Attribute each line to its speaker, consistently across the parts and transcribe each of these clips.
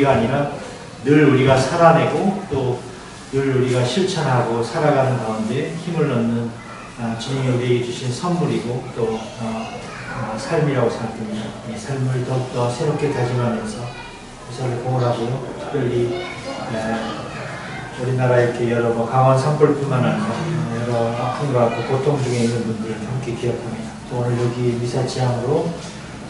Speaker 1: 교리가 아니라 늘 우리가 살아내고 또 늘 우리가 실천하고 살아가는 가운데 힘을 얻는 아, 주님이 우리에게 주신 선물이고 또 어, 어, 삶이라고 생각합니다. 이 삶을 더욱더 새롭게 다짐하면서 그것을 공헌하고요. 특별히 에, 우리나라 이렇게 여러 뭐 강원 산불뿐만 아니라 어, 여러 아픔과 그 고통 중에 있는 분들을 함께 기억합니다. 또 오늘 여기 미사 지향으로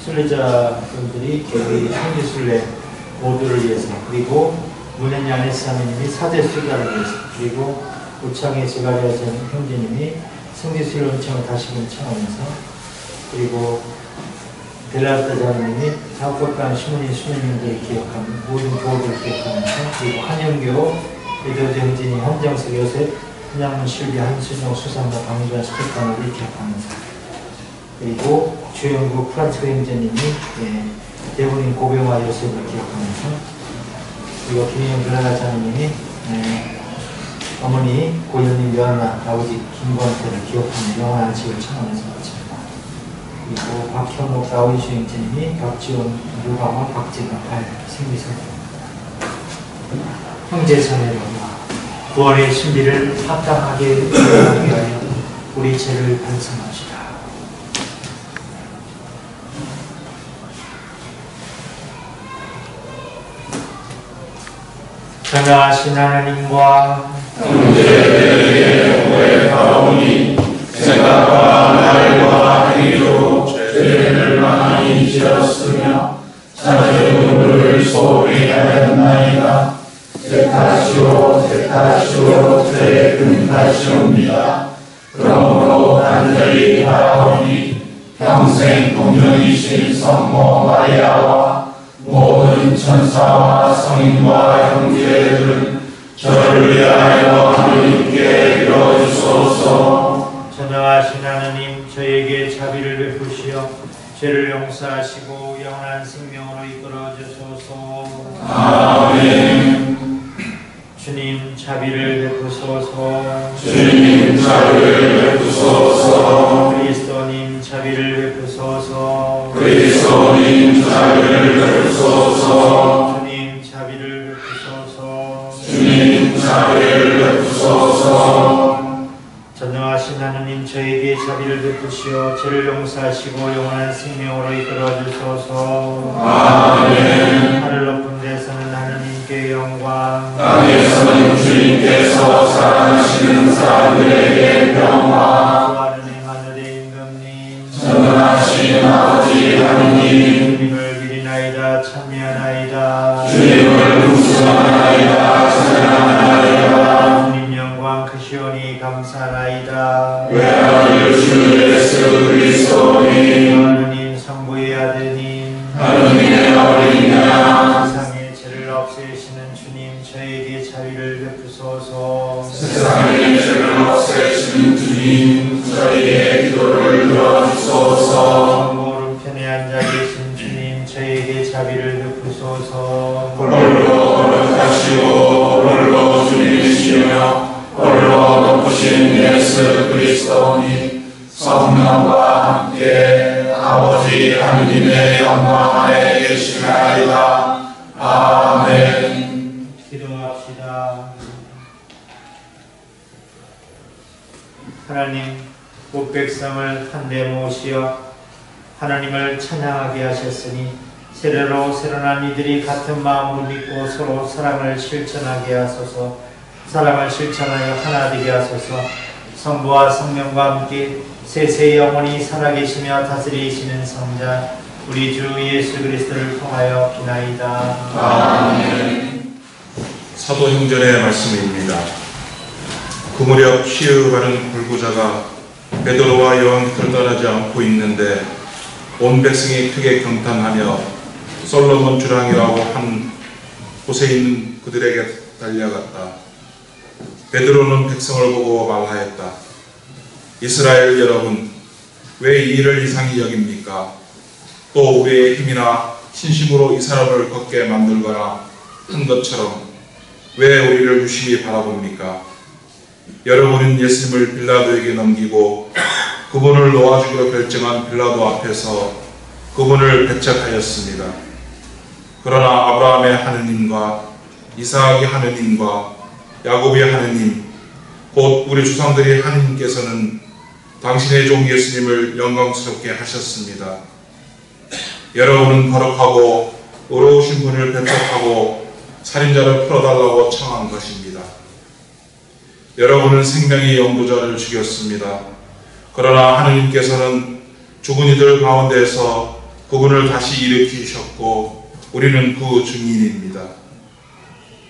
Speaker 1: 순례자분들이 개의 성지순례 모두를 위해서 그리고 문현이 아네스사님이 사제 수다를 위해서 그리고 우창의 제가리아 전 형제님이 성지순례 은총을 다시금 청하면서 그리고 델라르타 자님이 사업국간 시문인 수녀님들을 기억하는 모든 교우들을 기억하면서 그리고 한영교 에도제 형진이 한정석 요셉 한양문 실비 한순영 수상과 강주한 스테파노를 기억하면서 그리고 주영국 프란츠 행제님이 예, 대본인 고병화 요셉을 기억하면서 그리고 김희영 블라가자님이 예, 어머니 고현님 요한나 아버지 김건태를 기억하는 영원한 집을 청하면서 마칩니다. 그리고 박현옥 나우이슈 행제님이 박지원 유가와 박진아 발 생리선입니다. 형제 자매로와 구원의 신비를 합당하게 위하여 우리 죄를 반성합시다. 전하신 하나님과
Speaker 2: 형제에게 고백하오니 생각과 말과 행위로 죄를 많이 지었으며 자주를 소리 하였나이다 택하시오 택하시오 택근하시옵니다 그러므로 간절히 하오니 평생 동명이신 성모 마리아와 모든 천사와 성인과 형제들은 저를 위하여 하나님께 빌어주소서.
Speaker 1: 전능하신 하나님 저에게 자비를 베푸시어 죄를 용서하시고 영원한 생명으로 이끌어 주소서.
Speaker 2: 아멘.
Speaker 1: 주님 자비를 베푸소서.
Speaker 2: 주님 자비를 베푸소서.
Speaker 1: 그리스도님 자비를 베푸소서
Speaker 2: 그리스도님 자비를 베푸소서
Speaker 1: 주님 자비를 베푸소서
Speaker 2: 주님 자비를 베푸소서
Speaker 1: 전능하신 하나님 저에게 자비를 베푸시어 죄를 용서하시고 영원한 생명으로 이끌어 주소서.
Speaker 2: 아멘.
Speaker 1: 하늘 높은 데서는 하나님께 영광.
Speaker 2: 땅에서는 주님께서 사랑하시는 사람들에게 평화 전능하신 아버지 하느님
Speaker 1: 크
Speaker 2: 예수 그리스도니 성령과 함께 아버지 하느님의 영광 안에 계시나이다. 아멘.
Speaker 1: 기도합시다. 하나님, 국 백성을 한데 모시어 하나님을 찬양하게 하셨으니 세례로 새로난 이들이 같은 마음으로 믿고 서로 사랑을 실천하게 하소서 사랑을 실천하여 하나 되게 하소서 성부와 성령과 함께 세세 영원히 살아계시며 다스리시는 성자 우리 주 예수 그리스도를 통하여 기나이다.
Speaker 2: 아멘.
Speaker 3: 사도행전의 말씀입니다. 그 무렵 시으가는 불구자가 베드로와 요한 곁을 떠나지 않고 있는데 온 백성이 크게 경탄하며 솔로몬 주랑이라고 한 곳에 있는 그들에게 달려갔다. 베드로는 백성을 보고 말하였다. 이스라엘 여러분, 왜이 일을 이상히 여깁니까? 또 우리의 힘이나 신심으로 이 사람을 걷게 만들거나 한 것처럼 왜 우리를 유심히 바라봅니까? 여러분은 예수님을 빌라도에게 넘기고 그분을 놓아주기로 결정한 빌라도 앞에서 그분을 배척하였습니다. 그러나 아브라함의 하느님과 이삭의 하느님과 야곱의 하느님, 곧 우리 조상들의 하느님께서는 당신의 종 예수님을 영광스럽게 하셨습니다. 여러분은 거룩하고 의로우신 분을 배척하고 살인자를 풀어달라고 청한 것입니다. 여러분은 생명의 영부자를 죽였습니다. 그러나 하느님께서는 죽은 이들 가운데서 그분을 다시 일으키셨고 우리는 그 증인입니다.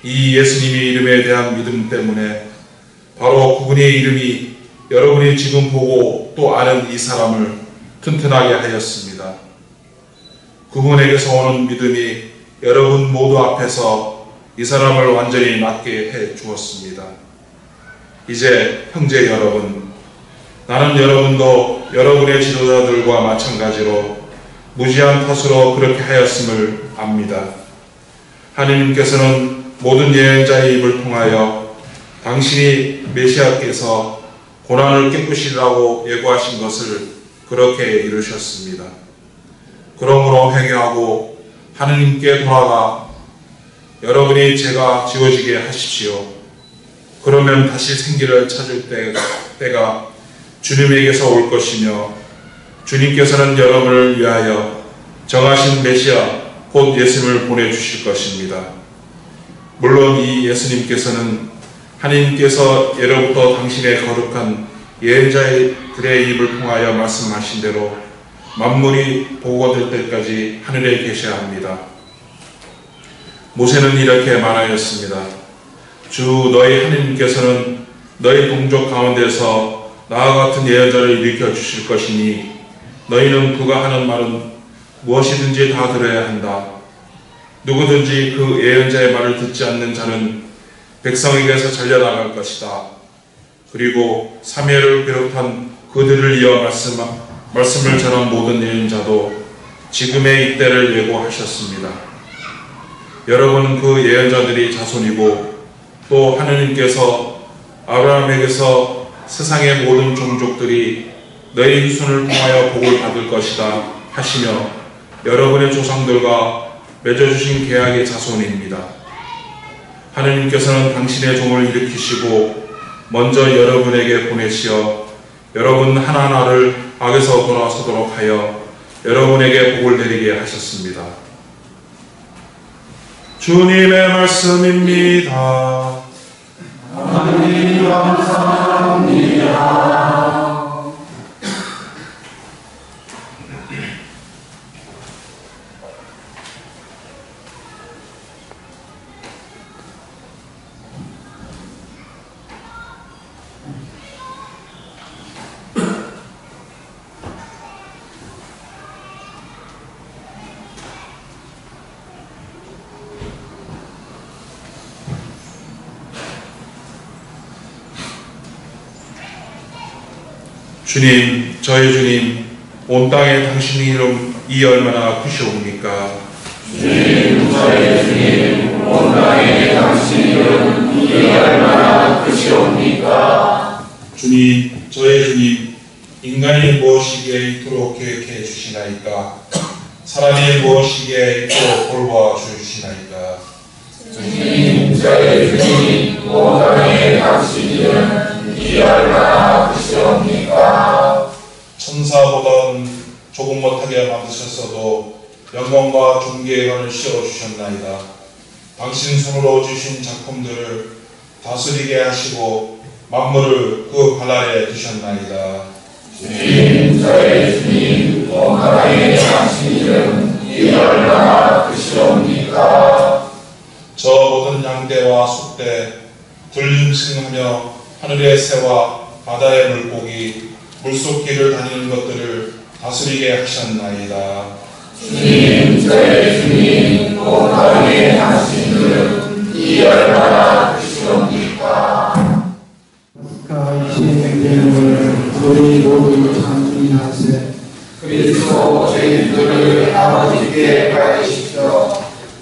Speaker 3: 이 예수님의 이름에 대한 믿음 때문에 바로 그분의 이름이 여러분이 지금 보고 또 아는 이 사람을 튼튼하게 하였습니다. 그분에게서 오는 믿음이 여러분 모두 앞에서 이 사람을 완전히 낫게 해 주었습니다. 이제 형제 여러분, 나는 여러분도 여러분의 지도자들과 마찬가지로 무지한 탓으로 그렇게 하였음을 압니다. 하느님께서는 모든 예언자의 입을 통하여 당신이 메시아께서 고난을 깨끗이라고 예고하신 것을 그렇게 이루셨습니다. 그러므로 회개하고 하느님께 돌아가 여러분이 죄가 지워지게 하십시오. 그러면 다시 생기를 찾을 때가 주님에게서 올 것이며 주님께서는 여러분을 위하여 정하신 메시아 곧 예수님을 보내주실 것입니다. 물론 이 예수님께서는 하나님께서 예로부터 당신의 거룩한 예언자들의 입을 통하여 말씀하신 대로 만물이 보고될 때까지 하늘에 계셔야 합니다. 모세는 이렇게 말하였습니다. 주 너희 하나님께서는 너희 동족 가운데서 나와 같은 예언자를 일으켜 주실 것이니 너희는 그가 하는 말은 무엇이든지 다 들어야 한다. 누구든지 그 예언자의 말을 듣지 않는 자는 백성에게서 잘려나갈 것이다. 그리고 사무엘을 비롯한 그들을 이어 말씀, 말씀을 전한 모든 예언자도 지금의 이때를 예고하셨습니다. 여러분은 그 예언자들이 자손이고 또 하느님께서 아브라함에게서 세상의 모든 종족들이 너희 후손을 통하여 복을 받을 것이다 하시며 여러분의 조상들과 맺어주신 계약의 자손입니다. 하느님께서는 당신의 종을 일으키시고 먼저 여러분에게 보내시어 여러분 하나하나를 악에서 돌아서도록 하여 여러분에게 복을 내리게 하셨습니다. 주님의 말씀입니다.
Speaker 2: 하느님 감사합니다.
Speaker 3: 주님, 저희 주님, 온 땅에 당신 이름이 얼마나 크시옵니까?
Speaker 2: 주님, 저희 주님, 온 땅에 당신 이름 이 얼마나 크시옵니까?
Speaker 3: 주님, 저희 주님, 인간이 무엇이기에 이토록 계획해? 주시나이까 사람이 무엇이기에 또 돌보아 주시나이까
Speaker 2: 주님 저의 주님 오당의 당신은 이 얼마나 크시옵니까
Speaker 3: 천사보단 조금 못하게 만드셨어도 영광과 존귀의 관을 씌워주셨나이다. 당신 손으로 주신 작품들을 다스리게 하시고 만물을 그 발아래 두셨나이다.
Speaker 2: 주님 저의 주님 오당의 당신은 이 얼마나 크시옵니까
Speaker 3: 저 모든 양떼와 숫대, 들짐승하며 하늘의 새와 바다의 물고기, 물속 길을 다니는 것들을 다스리게 하셨나이다.
Speaker 2: 주님 저의 주님 오당의 당신은 이 얼마나 크시옵니까
Speaker 4: 가이 생명을 우리 모두 찬미하세
Speaker 2: 그리스도 죄인들을 아버지께 받으십시오.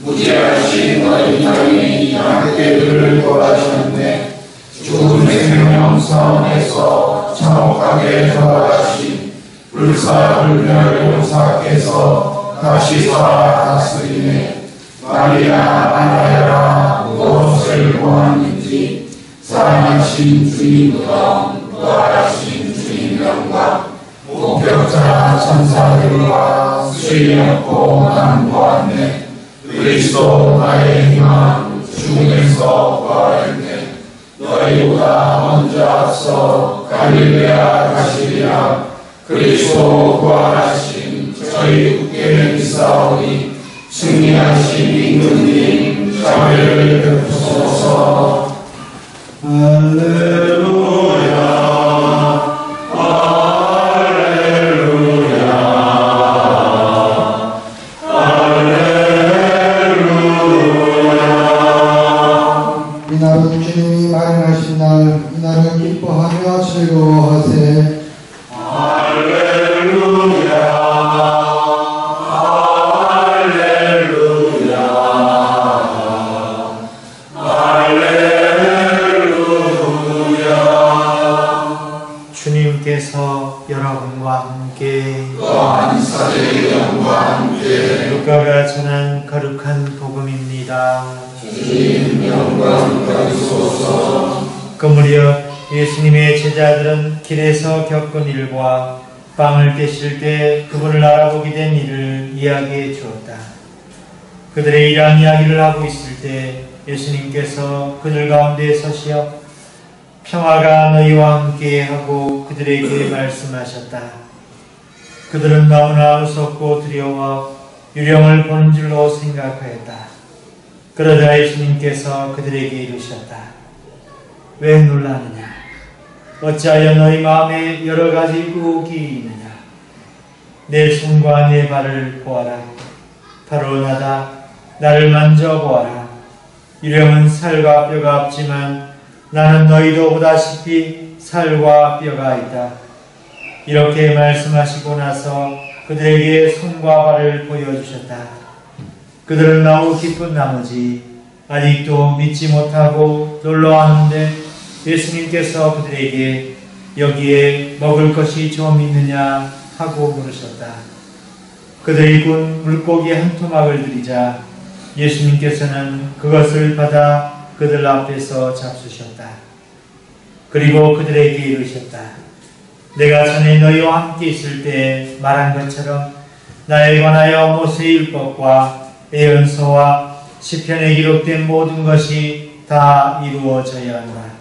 Speaker 2: 무지하신 너희 땅이 양떼들을 구하셨네. 죽은 생명 사원에서 참혹하게 돌아가신 불사불멸 용사께서 다시 살아 다스리네. 마리아 아나야라 무엇을 구하는지 사랑하신 주님으로 부활하신 주님 영광 목격자 천사들과 수위없고 난 그리스도 나의 희망 죽음에서 부활했네 너희보다 먼저 앞서 갈릴레아 가시리라. 그리스도 부활하신 저희 국계를 믿사오니 승리하신 임금님 자비를 베푸소서.
Speaker 4: 이날은
Speaker 1: 일과 빵을 깨실 때 그분을 알아보게 된 일을 이야기해 주었다. 그들의 이러한 이야기를 하고 있을 때 예수님께서 그들 가운데 서시어 평화가 너희와 함께 하고 그들에게 말씀하셨다. 그들은 너무나 무섭고 두려워 유령을 보는 줄로 생각하였다. 그러자 예수님께서 그들에게 이르셨다. 왜 놀라느냐? 어찌하여 너희 마음에 여러 가지 의혹이 있느냐? 내 손과 내 발을 보아라. 바로 나다. 나를 만져보아라. 유령은 살과 뼈가 없지만 나는 너희도 보다시피 살과 뼈가 있다. 이렇게 말씀하시고 나서 그들에게 손과 발을 보여주셨다. 그들은 너무 기쁜 나머지 아직도 믿지 못하고 놀러왔는데 예수님께서 그들에게 여기에 먹을 것이 좀 있느냐 하고 물으셨다. 그들이 군 물고기 한 토막을 들이자 예수님께서는 그것을 받아 그들 앞에서 잡수셨다. 그리고 그들에게 이르셨다. 내가 전에 너희와 함께 있을 때 말한 것처럼 나에 관하여 모세율법과 예언서와 시편에 기록된 모든 것이 다 이루어져야 한다.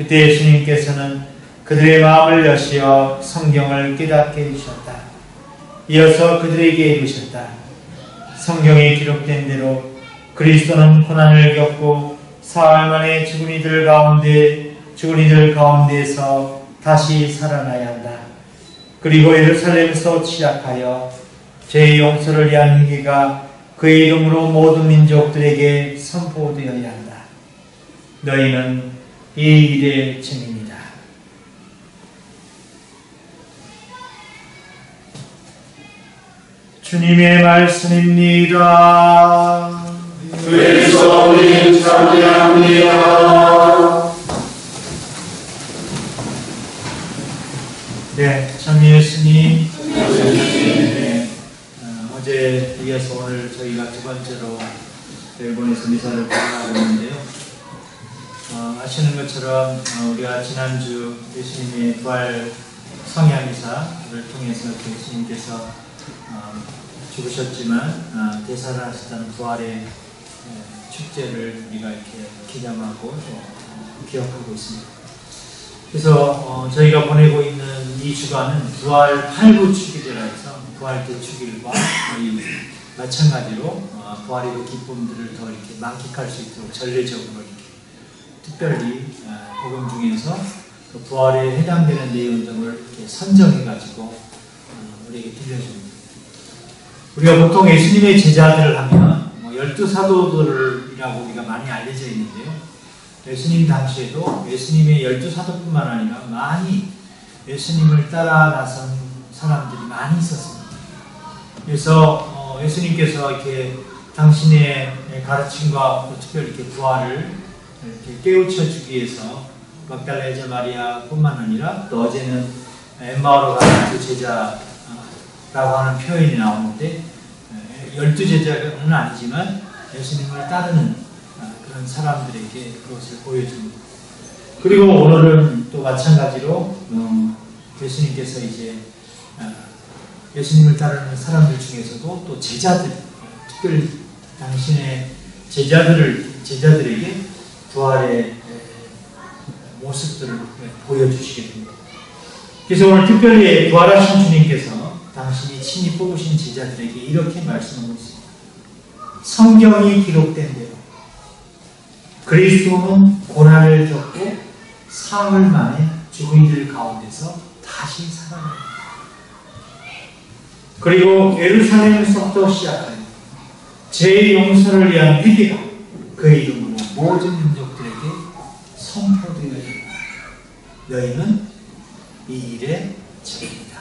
Speaker 1: 그때 예수님께서는 그들의 마음을 여시어 성경을 깨닫게 해주셨다. 이어서 그들에게 이르셨다. 성경에 기록된 대로 그리스도는 고난을 겪고 사흘 만에 죽은 이들 가운데 죽은 이들 가운데서 다시 살아나야 한다. 그리고 예루살렘에서 시작하여 죄의 용서를 위한 행위가 그의 이름으로 모든 민족들에게 선포되어야 한다. 너희는 이 일의 증인이다. 주님의 말씀입니다.
Speaker 2: 그리스도님 찬양합니다
Speaker 1: 네, 참 예수님 주일에 이어서 오늘 저희가 두 번째로 일본에서 미사를 공연하고 있는데요. 어, 아시는 것처럼 어, 우리가 지난주 예수님의 부활 성야 미사를 통해서 예수님께서 어, 죽으셨지만 어, 대사를 하셨다는 부활의 에, 축제를 우리가 이렇게 기념하고 또 어, 기억하고 있습니다. 그래서 어, 저희가 보내고 있는 이 주간은 부활 8부 축일이라 해서 부활 대축일과 거의 마찬가지로 어, 부활의 그 기쁨들을 더 이렇게 만끽할 수 있도록 전례적으로 특별히 어, 복음 중에서 그 부활에 해당되는 내용 등을 선정해가지고 어, 우리에게 들려줍니다. 우리가 보통 예수님의 제자들을 하면 뭐 열두 사도들이라고 우리가 많이 알려져 있는데요. 예수님 당시에도 예수님의 열두 사도뿐만 아니라 많이 예수님을 따라 나선 사람들이 많이 있었습니다. 그래서 어, 예수님께서 이렇게 당신의 가르침과 또 특별히 이렇게 부활을 깨우쳐 주기 위해서 막달라 여자 마리아뿐만 아니라 또 어제는 엠마오로 가는 그 제자라고 하는 표현이 나오는데 열두 제자는 아니지만 예수님을 따르는 아, 그런 사람들에게 그것을 보여줍니다. 그리고 오늘은 또 마찬가지로 어, 예수님께서 이제 아, 예수님을 따르는 사람들 중에서도 또 제자들, 특별히 당신의 제자들을 제자들에게 부활의 에, 모습들을 보여주시게 됩니다. 그래서 오늘 특별히 부활하신 주님께서 당신이 친히 뽑으신 제자들에게 이렇게 말씀하고 있습니다. 성경이 기록된 대로 그리스도는 고난을 겪고 사흘 만에 죽은 이들 가운데서 다시 살아납니다. 그리고 예루살렘에서부터 시작하여 제 용서를 위한 회개가 그의 이름으로 모든 선포되어야 너희는 이 일에 적입니다.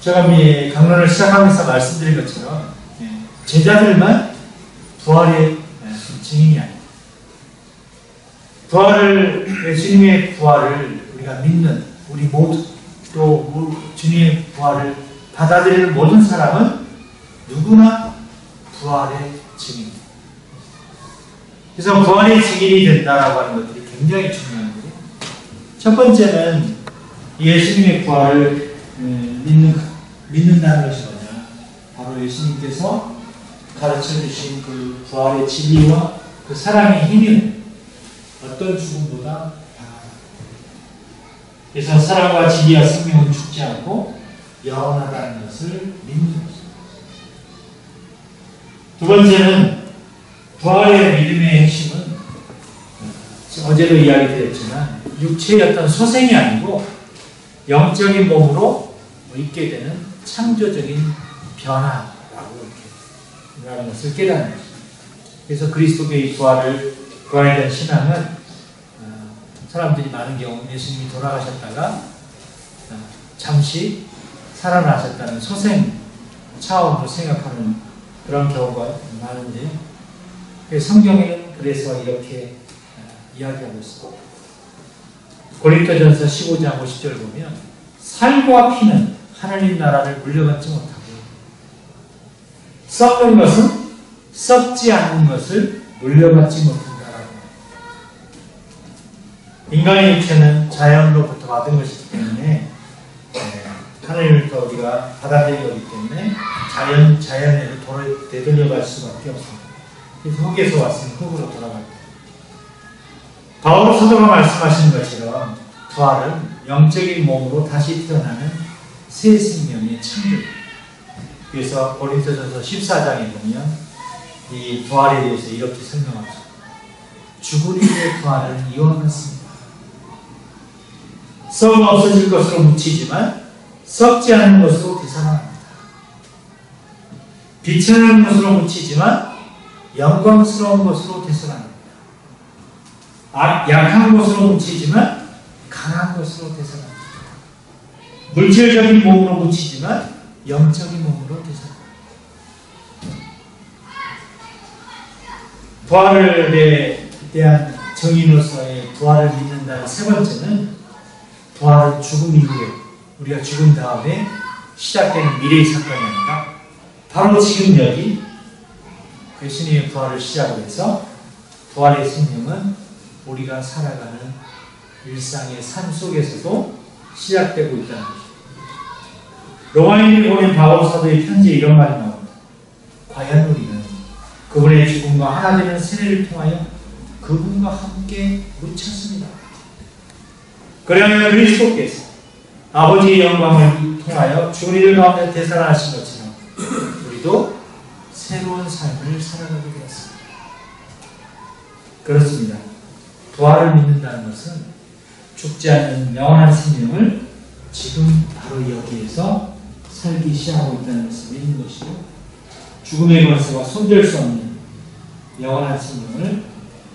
Speaker 1: 제가 이 강론을 시작하면서 말씀드린 것처럼 예, 제자들만 부활의 예, 증인이 아닙니다. 부활을 예수님의 부활을 우리가 믿는 우리 모두 또 주님의 부활을 받아들이는 모든 사람은 누구나 부활의 증인입니다. 그래서 부활의 증인이 된다라고 하는 것들이 굉장히 중요한데 첫 번째는 예수님의 부활을 믿는 믿는다는 것이 뭐냐? 바로 예수님께서 가르쳐 주신 그 부활의 진리와 그 사랑의 힘이 어떤 죽음보다. 그래서 사랑과 진리와 생명은 죽지 않고 영원하다는 것을 믿는 것입니다. 두 번째는 부활의 믿음의 핵심은 어제도 이야기 드렸지만 육체의 어떤 소생이 아니고 영적인 몸으로 있게 되는 창조적인 변화라고 이렇게 말하는 것을 깨닫는 것입니다. 그래서 그리스도의 부활을 부활에 대한 신앙은 어, 사람들이 많은 경우 예수님이 돌아가셨다가 어, 잠시 살아나셨다는 소생 차원으로 생각하는 그런 경우가 많은데 성경에는 그래서 이렇게 어, 이야기하고 있습니다. 고린도전서 15장 50절 보면 살과 피는 하나님 나라를 물려받지 못하고 썩는 것은 썩지 않는 것을 물려받지 못한다라고 인간의 육체는 자연으로부터 받은 것이기 때문에 하나님부터 우리가 받아들이기 때문에 자연, 자연에로 되돌려갈 수밖에 없습니다. 그래서 흙에서 왔으면 흙으로 돌아갈 니다 바울 사도가 말씀하신 것처럼 부활은 영적인 몸으로 다시 태어나는 새 생명의 창조. 그래서 고린도전서 14장에 보면 이 부활에 대해서 이렇게 설명하죠. 죽은 이의 부활은 이와 같습니다. 썩 없어질 것으로 묻히지만 썩지 않은 것으로 되살아납니다. 빛나는 것으로 묻히지만 영광스러운 것으로 되살아납니다. 아, 약한 것으로 묻히지만 강한 것으로 되살아납니다. 물질적인 몸으로 묻히지만 영적인 몸으로 되살아납니다. 부활에 대한 정의로서의 부활을 믿는다는 세 번째는 부활은 죽음 이후에 우리가 죽은 다음에 시작되는 미래의 사건이 아니라 바로 지금 여기 그 예수님의 부활을 시작으로 해서 부활의 생명은 우리가 살아가는 일상의 삶 속에서도 시작되고 있다는 것입니다. 로마인이 보낸 바울 사도의 편지에 이런 말이 나옵니다. 과연 우리는 그분의 죽음과 하나 되는 세례를 통하여 그분과 함께 묻혔습니다. 그러면 그리스도께서 아버지의 영광을 통하여 죽은 이들 가운데 되살아나신 것처럼 우리도 새로운 삶을 살아가게 되었습니다. 그렇습니다. 부활을 믿는다는 것은 죽지 않는 영원한 생명을 지금 바로 여기에서 살기 시작하고 있다는 것을 믿는 것이고 죽음의 권세와 손댈 수 없는 영원한 생명을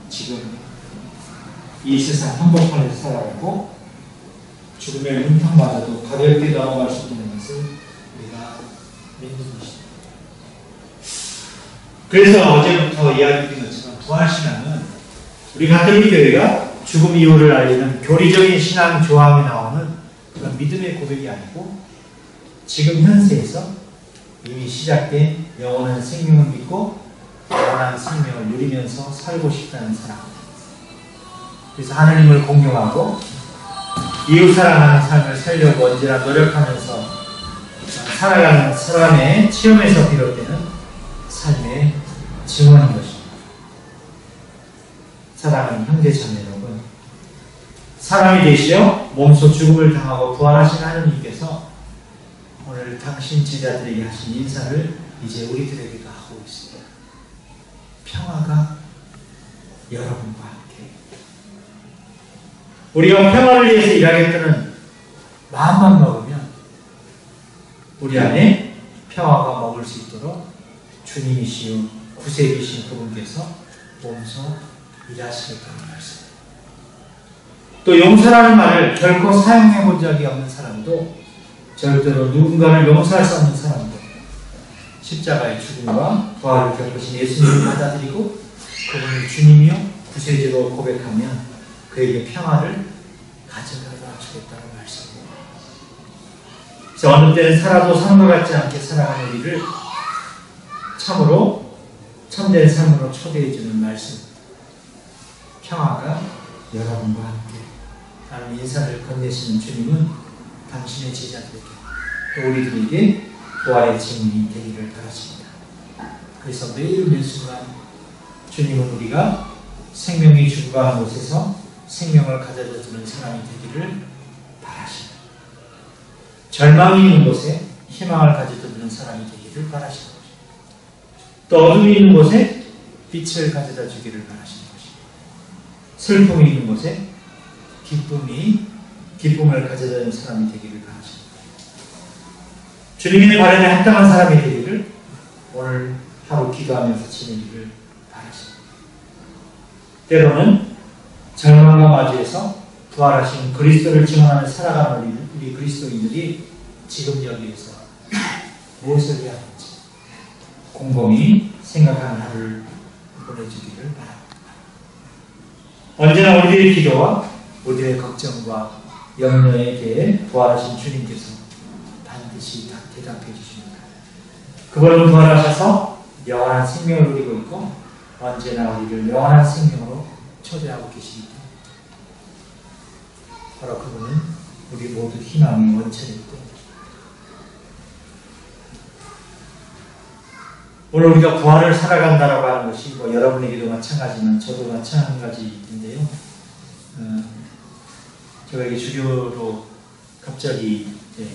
Speaker 1: 지금 이 세상 한복판에서 살아가고 죽음의 음탕마저도 가볍게 넘어갈 수 있는 것을 우리가 믿는 것입니다. 그래서 어제부터 이야기드린 것처럼 부활신앙은 우리 가톨릭 교회가 죽음 이후를 알리는 교리적인 신앙 조항에 나오는 그런 믿음의 고백이 아니고 지금 현세에서 이미 시작된 영원한 생명을 믿고 영원한 생명을 누리면서 살고 싶다는 사람. 그래서 하나님을 공경하고 이웃 사랑하는 삶을 살려고 언제나 노력하면서 살아가는 사람의 체험에서 비롯되는 삶의 증언인 것입니다. 사랑하는 형제자매 여러분, 사람이 되시어 몸소 죽음을 당하고 부활하신 하느님께서 오늘 당신 제자들에게 하신 인사를 이제 우리들에게도 하고 있습니다. 평화가 여러분과. 우리가 평화를 위해서 일하겠다는 마음만 먹으면 우리 안에 평화가 먹을 수 있도록 주님이시요 구세주신 그분께서 몸소 일하시겠다는 말씀. 또 용서라는 말을 결코 사용해 본 적이 없는 사람도 절대로 누군가를 용서할 수 없는 사람도 십자가의 죽음과 부활을 겪으신 예수님을 받아들이고 그분을 주님이요 구세주로 고백하면 그에게 평화를 가져다 주겠다는 말씀입니다. 그래서 어느 때는 살아도 산과 같지 않게 살아가는 우리를 참으로 참된 삶으로 초대해 주는 말씀. 평화가 여러분과 함께 라는 인사를 건네시는 주님은 당신의 제자들에게 또 우리들에게 부활의 증인이 되기를 바라십니다. 그래서 매일 매 순간 주님은 우리가 생명이 죽어가는 곳에서 생명을 가져다 주는 사람이 되기를 바라십니다. 절망이 있는 곳에 희망을 가져다 주는 사람이 되기를 바라십니다. 또 어둠이 있는 곳에 빛을 가져다 주기를 바라십니다. 슬픔이 있는 곳에 기쁨이 기쁨을 가져다 주는 사람이 되기를 바라십니다. 주님의 바람에 합당한 사람이 되기를 오늘 하루 기도하면서 지내기를 바라십니다. 때로는 절망과 마주해서 부활하신 그리스도를 증언하며 살아가는 우리, 우리 그리스도인들이 지금 여기에서 무엇을 해야 할지 곰곰이 생각하는 하루를 보내주기를 바랍니다. 언제나 우리들의 기도와 우리들의 걱정과 염려에 대해 부활하신 주님께서 반드시 대답해 주십니다. 그분은 부활하셔서 영원한 생명을 누리고 있고 언제나 우리를 영원한 생명으로 초대하고 때문에 바로 그분은 우리 모두 희망의 때문에 오늘 우리가 부활을 살아간다라고 하는 것이 뭐 여러분에게도 마찬가지지만 저도 마찬가지인데요. 어, 제가 이게 주교로 갑자기 예,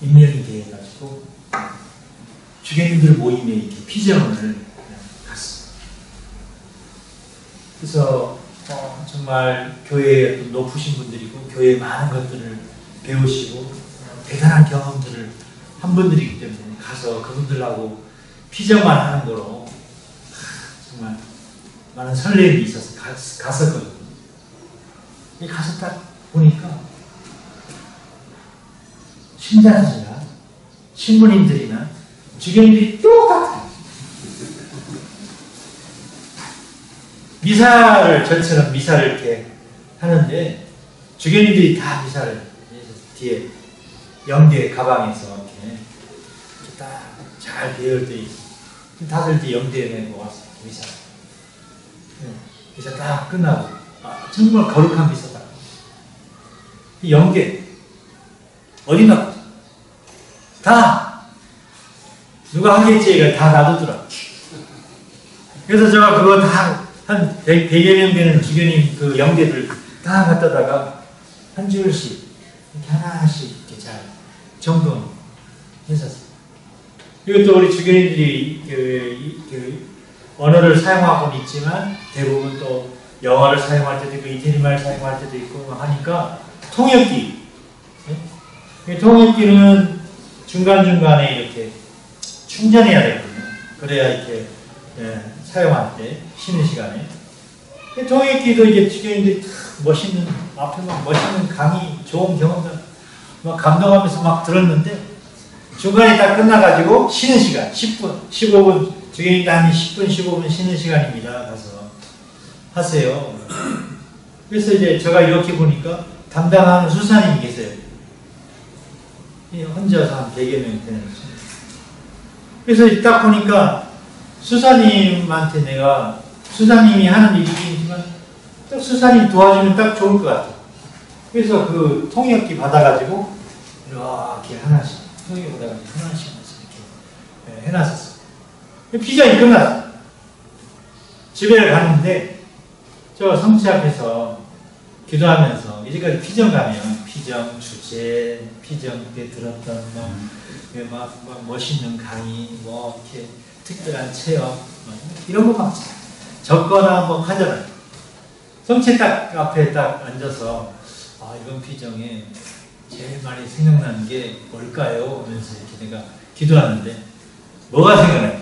Speaker 1: 임명이 돼가지고 주교님들 모임에 이렇게 피정을 갔어요. 그래서 어, 정말 교회에 높으신 분들이고 교회의 많은 것들을 배우시고 어, 대단한 경험들을 한 분들이기 때문에 가서 그분들하고 피정만 하는 거로 정말 많은 설렘이 있어서 갔, 갔었거든요. 가서 딱 보니까 신자들이나 신부님들이나 주경들이 똑같아요. 미사를 전처럼 미사를 이렇게 하는데 주교님들이 다 미사를 뒤에 영계 가방에서 이렇게 딱잘 배열돼 있고 다들 이제 영대에 내고 왔어 미사. 네. 미사 딱 끝나고 아, 정말 거룩한 미사다. 이 영계 어디 나? 다 누가 하겠지 이거 다 놔두더라. 그래서 제가 그거 다 한 100여 명 되는 주변인 그 영계들 다 갖다다가 한 줄씩 이렇게 하나씩 이렇게 잘 정돈했었어요. 이것도 우리 주교님들이 그, 그 언어를 사용하고는 있지만 대부분 또 영어를 사용할 때도 있고 이태리말 사용할 때도 있고 하니까 통역기 네? 통역기는 중간중간에 이렇게 충전해야 되거든요. 그래야 이렇게 예, 사용할 때 쉬는 시간에. 통역기도 이제 주교님들이 멋있는 앞에 막 멋있는 강의 좋은 경험들 막 감동하면서 막 들었는데 중간에 다 끝나가지고 쉬는 시간 10분 15분 주교님도 한 10분 15분 쉬는 시간입니다. 가서 하세요. 그래서 이제 제가 이렇게 보니까 담당하는 수사님이 계세요. 혼자서 한 100여 명 되는 거죠. 그래서 딱 보니까 수사님한테 내가 수사님이 하는 일이지만 딱 수사님 도와주면 딱 좋을 것 같아. 그래서 그 통역기 받아가지고 이렇게 하나씩 통역기 받아가지고 하나씩 하나씩 이렇게 해놨었어. 피자이 끝났어. 집에 가는데 저 성취 앞에서 기도하면서 이제까지 피정 가면 피정 주제, 피정 때 들었던 뭐, 막, 막 멋있는 강의, 뭐 이렇게 특별한 체험 뭐 이런 거막 적거나 뭐 하잖아요. 성체 딱 앞에 딱 앉아서 아 이번 피정에 제일 많이 생각나는 게 뭘까요? 하면서 이렇게 내가 기도하는데 뭐가 생각나요?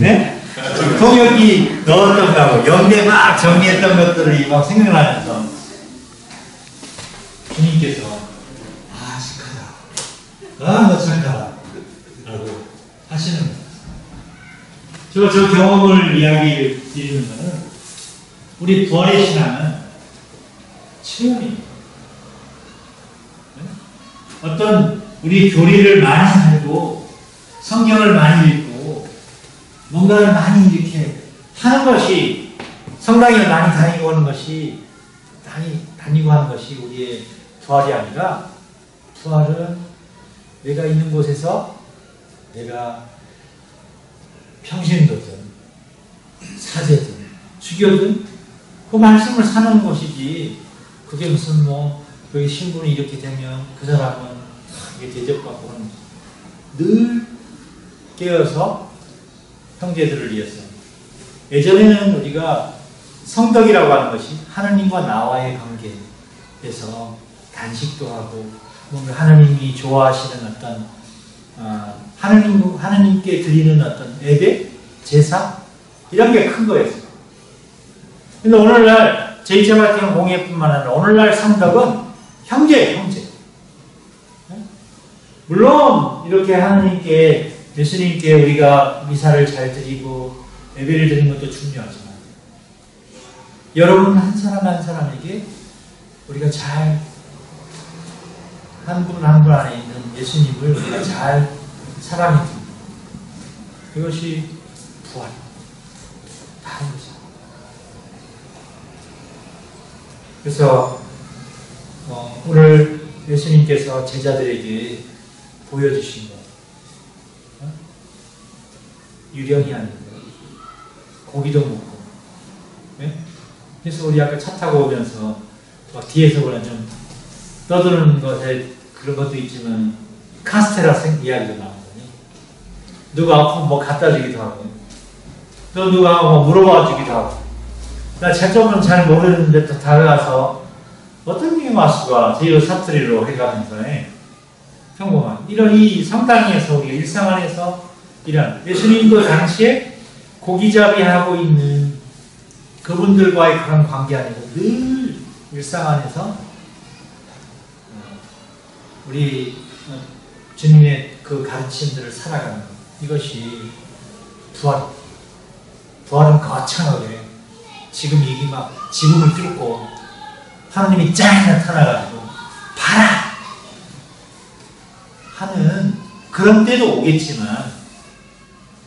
Speaker 1: 네? 통역이 넣었던 거하고 영대 막 정리했던 것들이 막 생각나면서 주님께서 아 착하다 아 너 착하다 라고 하시는 거예요 저, 저 경험을 이야기 드리는 거는 우리 부활의 신앙은 체험이에요. 어떤 우리 교리를 많이 살고 성경을 많이 읽고 뭔가를 많이 이렇게 하는 것이 성당에 많이 다니고 하는 것이 다니, 다니고 하는 것이 우리의 부활이 아니라 부활은 내가 있는 곳에서 내가 평신도든. 사제든 주교든 그 말씀을 사는 것이지. 그게 무슨 뭐 여기 신분이 이렇게 되면 그 사람은 이게 대접받고 하는 늘 깨어서 형제들을 위해서. 예전에는 우리가 성덕이라고 하는 것이 하나님과 나와의 관계에서 단식도 하고 뭔가 하나님이 좋아하시는 어떤 어, 하나님 하나님께 드리는 어떤 예배, 제사 이런 게 큰 거였어요. 근데 오늘날 제2차 바티칸 공예뿐만 아니라 오늘날 성덕은 형제예요, 형제. 물론 이렇게 하나님께 예수님께 우리가 미사를 잘 드리고 예배를 드리는 것도 중요하지만 여러분 한 사람 한 사람에게 우리가 잘 한 분 한 분 안에 예수님을 우리가 잘 사랑해 줍니다. 그것이 부활. 다 이거죠. 그래서 어, 오늘 예수님께서 제자들에게 보여주신 것 어? 유령이 아니고 고기도 먹고 네? 그래서 우리 아까 차 타고 오면서 막 뒤에서 보면 좀 떠드는 것에 그런 것도 있지만 카스테라 생 이야기도 나오거든요. 누가 아프면 뭐 갖다 주기도 하고 또 누가 뭐 물어봐 주기도 하고. 나 채점은 잘 모르는데 또 다가가서 어떤 게 마수가 제일 사투리로 해가면서 평범한. 이런 이 성당에서 우리 일상 안에서 이런 예수님도 당시에 고기잡이하고 있는 그분들과의 그런 관계 안에서 늘 일상 안에서 우리 주님의 그 가르침들을 살아가는 것 이것이 부활 부활은 거창하게 지금 이게 막 지붕을 뚫고 하나님이 짠 나타나가지고 봐라 하는 그런 때도 오겠지만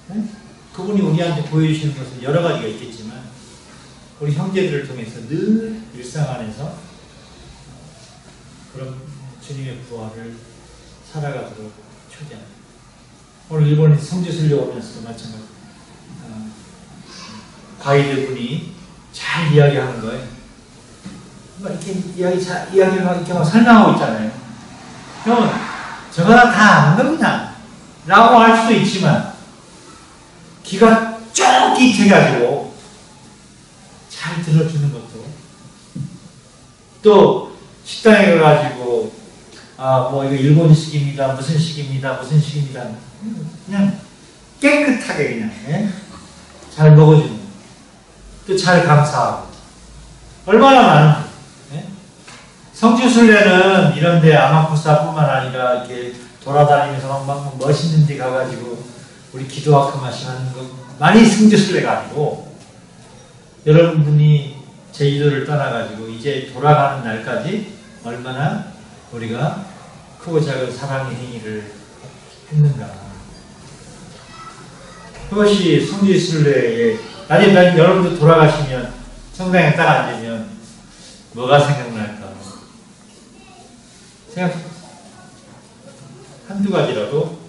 Speaker 1: 네? 그분이 우리한테 보여주시는 것은 여러 가지가 있겠지만 우리 형제들을 통해서 늘 일상 안에서 그런 주님의 부활을 살아가도록 초대합니다. 오늘 일본에 성지순례 오면서도 마찬가지. 어, 가이드 분이 잘 이야기하는 거예요. 막 이렇게 이야기 잘 이야기를 막 이렇게 막 설명하고 있잖아요. 형은 저거나 다 아는 겁니다. 라고 할 수도 있지만 귀가 쫄깃해가지고 잘 들어주는 것도 또 식당에 가가지고 아 뭐 이거 일본식입니다 무슨 식입니다 무슨 식입니다 그냥 깨끗하게 그냥 예? 잘 먹어주는 또 잘 감사하고 얼마나 많은 예? 성지순례는 이런데 아마쿠사뿐만 아니라 이렇게 돌아다니면서 막, 막 멋있는 데 가가지고 우리 기도학교 마시 하는 거 많이 성지순례가 아니고 여러분이 제주도를 떠나가지고 이제 돌아가는 날까지 얼마나 우리가 크고 작은 사랑의 행위를 했는가. 그것이 성지순례의 나중에 난 여러분들 돌아가시면 성당에 딱 앉으면 뭐가 생각날까? 생각 한두 가지라도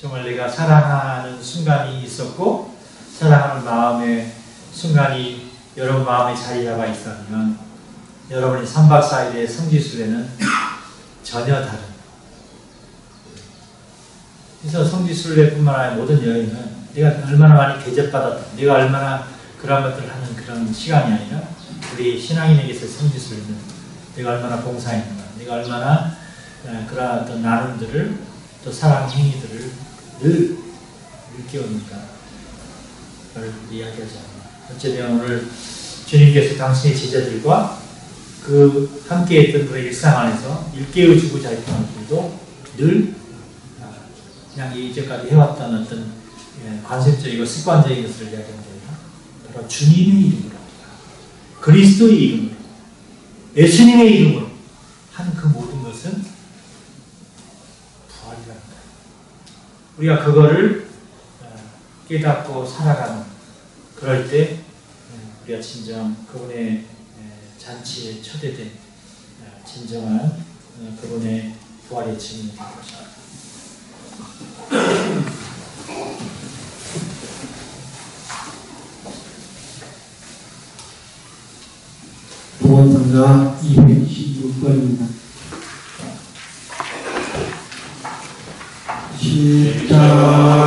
Speaker 1: 정말 내가 사랑하는 순간이 있었고 사랑하는 마음의 순간이 여러분 마음에 자리 잡아 있었면 여러분이 3박 4일의 성지순례는 전혀 다른. 그래서 성지순례뿐만 아니라 모든 여행은 내가 얼마나 많이 대접받았다 내가 얼마나 그런 것들을 하는 그런 시간이 아니라 우리 신앙인에게서 성지순례는 내가 얼마나 봉사했는가 내가 얼마나 그러한 어떤 나눔들을 또 사랑 행위들을 늘 일깨우는가. 를 이야기하지 않나. 어쩌면 오늘 주님께서 당신의 제자들과 그 함께했던 그 일상 안에서 일깨워주고자 했던 것들도 늘 아, 그냥 이제까지 해왔던 어떤 예, 관습적이고 습관적인 것을 이야기하는 게 아니라 바로 주님의 이름으로 그리스도의 이름으로 예수님의 이름으로 하는 그 모든 것은 거예요. 우리가 그거를 어, 깨닫고 살아가는 그럴 때 어, 우리가 진정 그분의 잔치에 초대된 어, 진정한 그분의 부활의 증인이 될 것입니다.
Speaker 4: 보건상자 226번입니다.
Speaker 2: 십자가의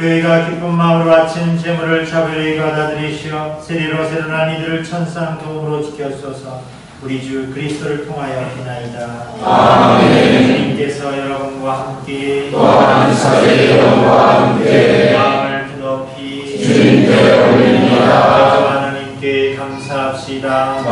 Speaker 2: 교회가 기쁜 마음으로 아침
Speaker 1: 재물을 자별히 받아들이시어 세리로 세련한 이들 천상 도움으로 지켰소서 우리 주 그리스도를 통하여 비나이다. 아멘. 주님께서 여러분과 함께
Speaker 2: 또한 사제의 영과 함께
Speaker 1: 마음을 높이
Speaker 2: 주님께
Speaker 1: 하나님께 감사합시다.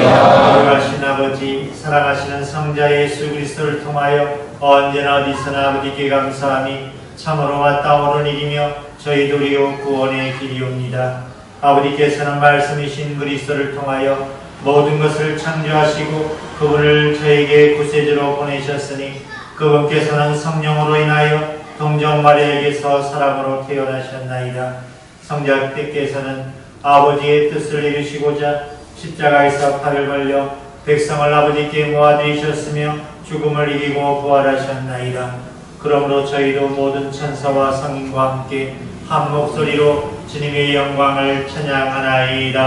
Speaker 1: 거룩하신 아버지, 사랑하시는 성자 예수 그리스도를 통하여 언제나 어디서나 아버지께 감사함이 참으로 마땅한 일이며 저희 도리요 구원의 길이옵니다. 아버지께서는 말씀이신 그리스도를 통하여 모든 것을 창조하시고 그분을 저에게 구세주로 보내셨으니 그분께서는 성령으로 인하여 동정 마리아에게서 사람으로 태어나셨나이다. 성자께서는 아버지의 뜻을 이루시고자 십자가에서 팔을 벌려 백성을 아버지께 모아들이셨으며 죽음을 이기고 부활하셨나이다. 그러므로 저희도 모든 천사와 성인과 함께 한 목소리로 주님의 영광을 찬양하나이다.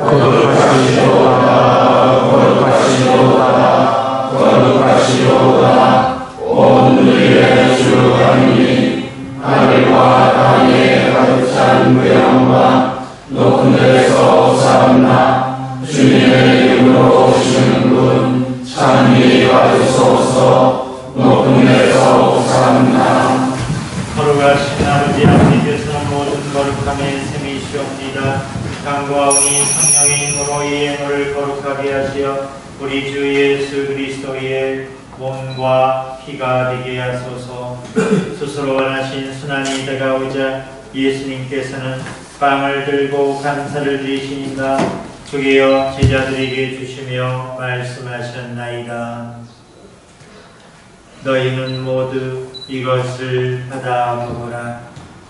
Speaker 2: 거룩하시도다 거룩하시도다 거룩하시도다 온 우리의 주 하나님 하늘과 땅에 가득 찬 무양과 높은 데서 살았나 주님의 이름으로 오시는 분 찬미 받으소서 높은 데서 살았나
Speaker 1: 거룩하신 아버지 아버지께서 모든 거룩함의 셈이시옵니다. 강구하오니 성령의 힘으로 이 예물을 거룩하게 하시어 우리 주 예수 그리스도의 몸과 피가 되게 하소서 스스로 원하신 순환이 다가오자 예수님께서는 빵을 들고 감사를 드리시니까 주게여 제자들에게 주시며 말씀하셨나이다. 너희는 모두 이것을 받아 먹어라.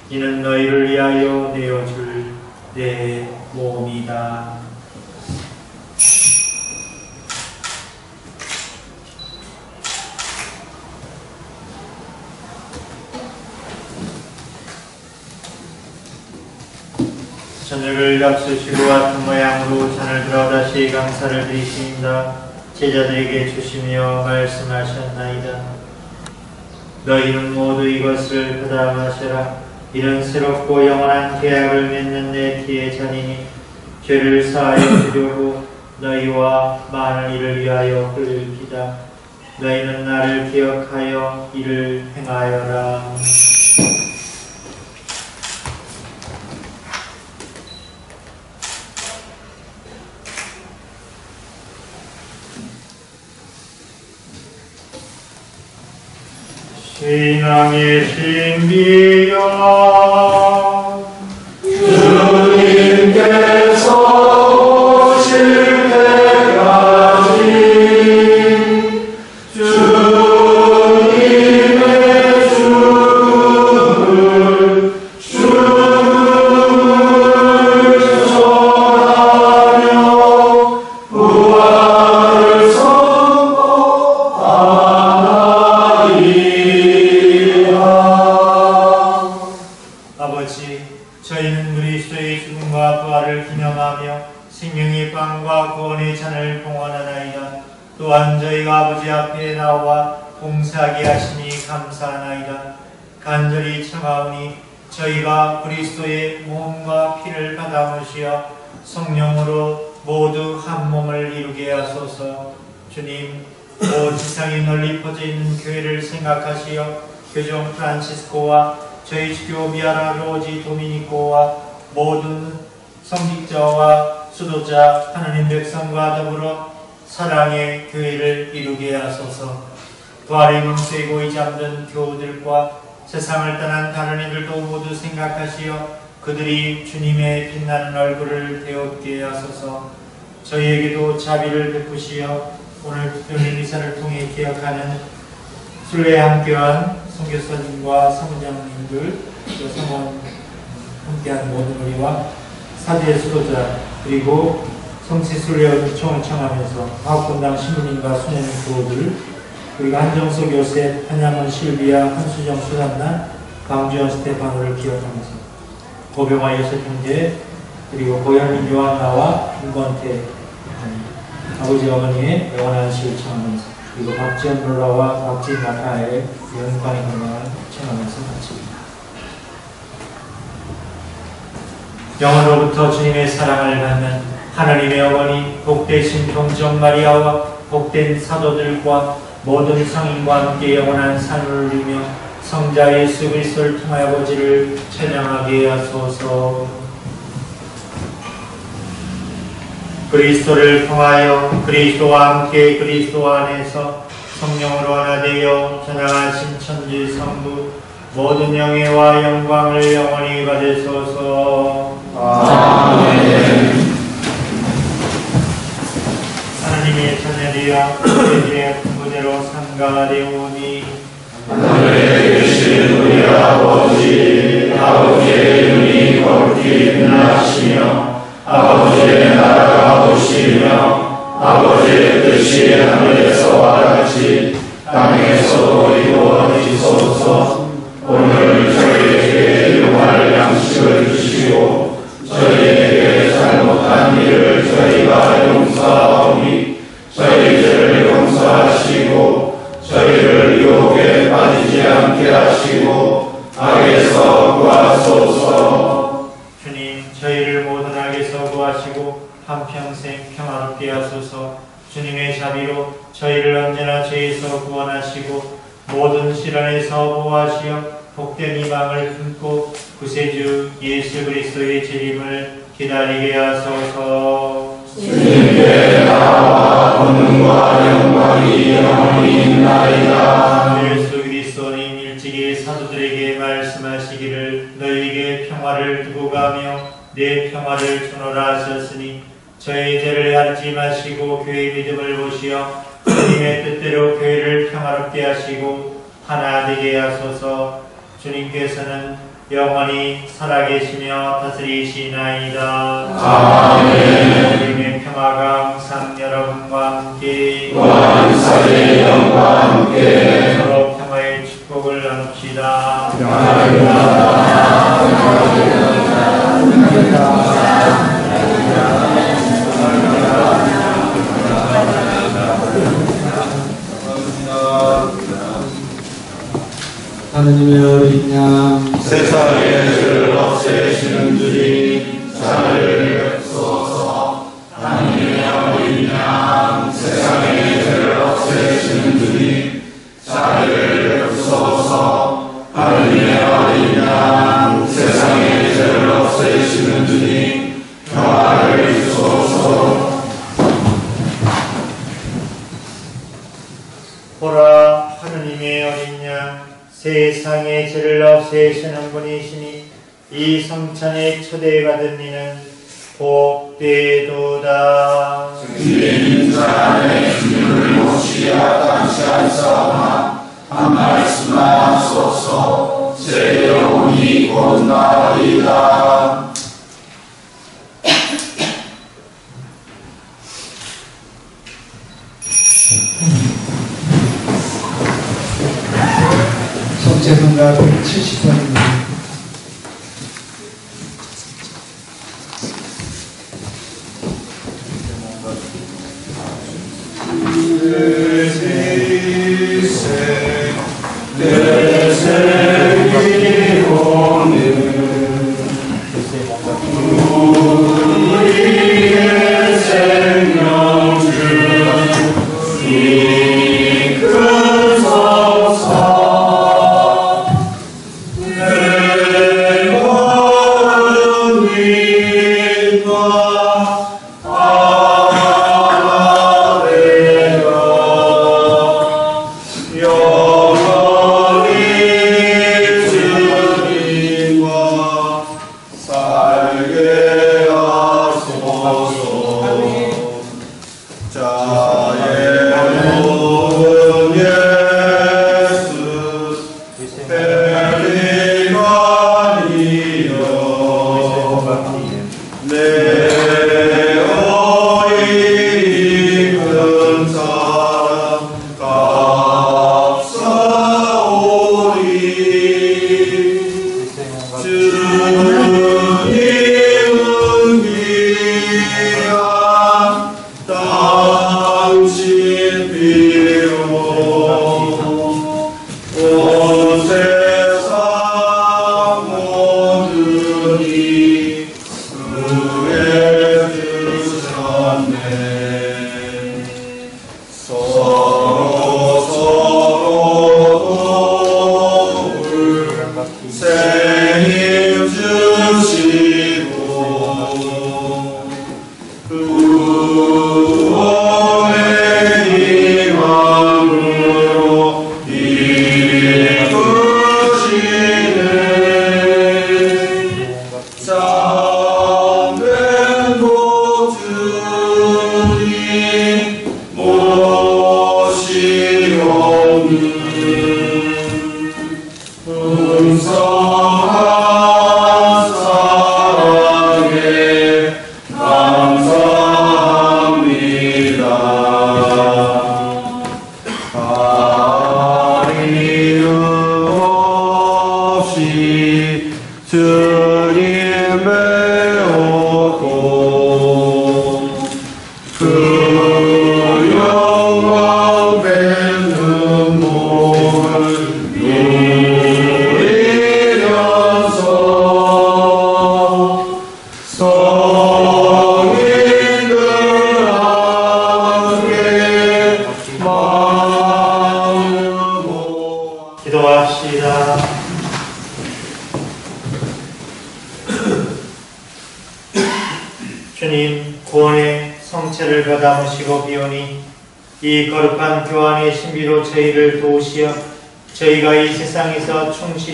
Speaker 1: 이는 너희를 위하여 내어줄 내 몸이다. 저녁을 잡수시고 같은 모양으로 잔을 들어 다시 감사를 드리십니다. 제자들에게 주시며 말씀하셨나이다. 너희는 모두 이것을 받아 마시라. 이는 새롭고 영원한 계약을 맺는 내 피의 잔이니 죄를 사하여 주려고 너희와 많은 이를 위하여 흘리기다. 너희는 나를 기억하여 이를 행하여라. 신앙의 신비여 세상을 떠난 다른 이들도 모두 생각하시어 그들이 주님의 빛나는 얼굴을 배웠게 하소서. 저희에게도 자비를 베푸시어 오늘 특별히 미사를 통해 기억하는 순례 함께한 선교사님과 사무장님들 또 성원 함께한 모든 우리와 사제 수도자 그리고 성시 순례 요청을 청하면서 화학분당 신부님과 수녀님 교우들 우리가 한정석 요셉, 한양은 실비아, 한수정 수산나, 강주현 스테파노를 기억하면서 고병화 요셉 형제, 그리고 고현민 요한나와 김건태 아버지 어머니의 영원한 실천하면서 그리고 박지현 놀라와 박진 나타의 영광의 건강을 청하면서 마칩니다. 영원으로부터 주님의 사랑을 받는 하나님의 어머니 복되신 동정 마리아와 복된 사도들과 모든 성인과 함께 영원한 산을 누리며 성자 예수 그리스도를 통하여 아버지를 찬양하게 하소서. 그리스도를 통하여 그리스도와 함께 그리스도 안에서 성령으로 하나 되어 찬양하신 천지 성부 모든 영예와 영광을 영원히 받으소서. 아멘. 하나님의 자녀들이여 은혜로 삼가되오니.
Speaker 2: 하늘에 계신 우리 아버지 아버지의 이름이 거룩히 나시며 아버지의 나라가 오시며 아버지의 뜻이 하늘에서와 같이 땅에서도 이루어지소서? 오늘 저희에게 일용할 양식을 주시옵소서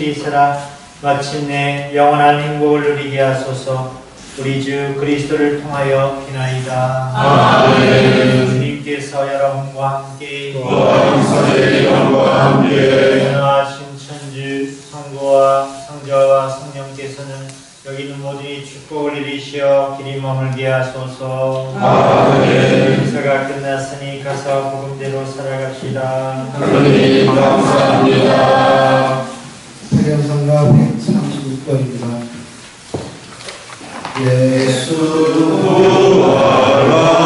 Speaker 1: 수 있으나 마침내 영원한 행복을 누리게 하소서 우리 주 그리스도를 통하여 비나이다.
Speaker 2: 아멘.
Speaker 1: 주님께서 여러분과 함께, 또
Speaker 2: 성령님과 함께, Jesus, who art